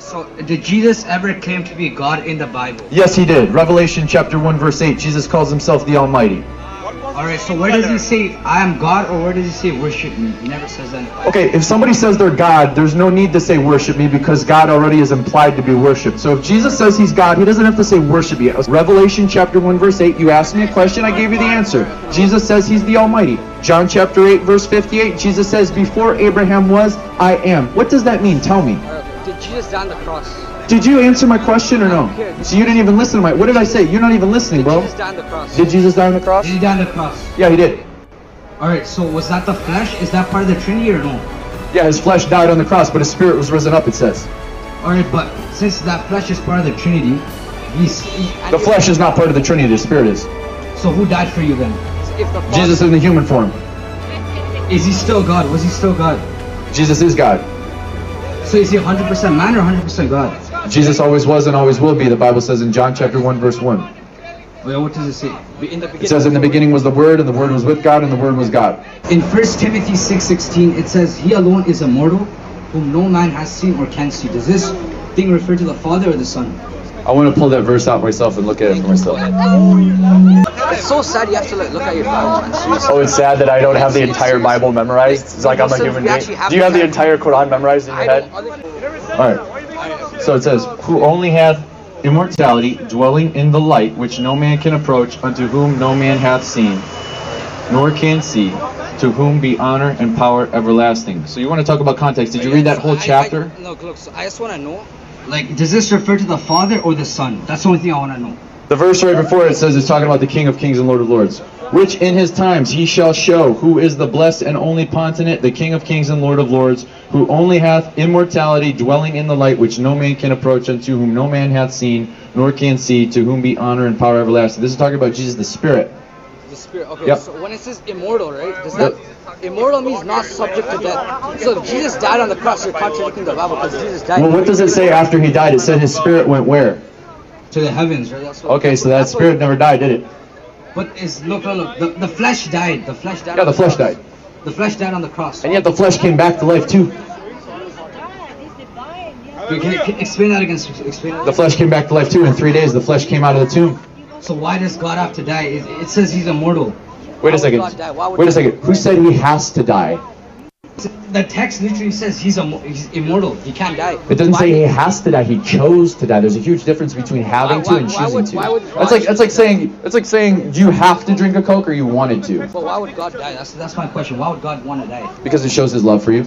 So, did Jesus ever claim to be God in the Bible? Yes, he did. Revelation chapter 1 verse 8, Jesus calls himself the Almighty. Alright, so where does he say, I am God, or where does he say, worship me? He never says that in the Bible. Okay, if somebody says they're God, there's no need to say worship me because God already is implied to be worshipped. So if Jesus says he's God, he doesn't have to say worship me. Revelation chapter 1 verse 8, you asked me a question, I gave you the answer. Jesus says he's the Almighty. John chapter 8 verse 58, Jesus says before Abraham was, I am. What does that mean? Tell me. Alright, Did Jesus die on the cross? Did you answer my question or no? So you didn't even listen to my, what did I say? You're not even listening, Did bro. Jesus die on the cross? Did Jesus die on the cross? Did he die on the cross? Yeah, he did. Alright, so was that the flesh? Is that part of the Trinity or no? Yeah, his flesh died on the cross, but his spirit was risen up, it says. Alright, but since that flesh is part of the Trinity, he's. He, The flesh is not part of the Trinity, the spirit is. so who died for you then? If the Jesus in the human form. Is he still God? Was he still God? Jesus is God. So is he 100% man or 100% God? Jesus always was and always will be, the Bible says in John chapter 1 verse 1. Wait, what does it say? in the It says in the beginning was the Word, and the Word was with God, and the Word was God. In 1 Timothy 6.16, it says, He alone is immortal, whom no man has seen or can see. Does this thing refer to the Father or the Son? I want to pull that verse out myself and look at it for myself. It's so sad you have to like, look at your Bible, man. Seriously. Oh, it's sad that I don't have the entire Bible memorized. It's like I'm a human being. Do you have the entire Quran memorized in your head? Alright. So it says, Who only hath immortality, dwelling in the light, which no man can approach, unto whom no man hath seen, nor can see, to whom be honor and power everlasting. So you want to talk about context. Did you read that whole I- I- chapter? no, look, so I just want to know. Like, does this refer to the Father or the Son? That's the only thing I want to know. The verse right before it says it's talking about the King of Kings and Lord of Lords. Which in his times he shall show who is the blessed and only continent, the King of Kings and Lord of Lords, who only hath immortality, dwelling in the light, which no man can approach, unto whom no man hath seen, nor can see, to whom be honor and power everlasting. This is talking about Jesus the Spirit. The spirit. Okay, Yep. so when it says immortal, right? Does that immortal means not subject to death? So if Jesus died on the cross, you're contradicting the Bible because Jesus died. Well, what does it say after he died? It said his spirit went where? To the heavens, right? Okay, so that spirit never died, did it? But is look, look, look. The, the flesh died. The flesh died. Yeah, the flesh cross. died. The flesh died on the cross. And yet the flesh came back to life too. Can, can explain that again? Explain that. The flesh came back to life too. In three days, the flesh came out of the tomb. So why does God have to die? It, it says he's immortal. Wait a second. God die? Why would Wait a second. Who said he has to die? The text literally says he's, immo- he's immortal. He can't die. It doesn't Why- say he has to die. He chose to die. There's a huge difference between having Why- to why- and why choosing would- to. why would That's like that's like saying it's like saying do you have to drink a coke or you wanted to But why would God die? That's that's my question. Why would God want to die? because it shows his love for you.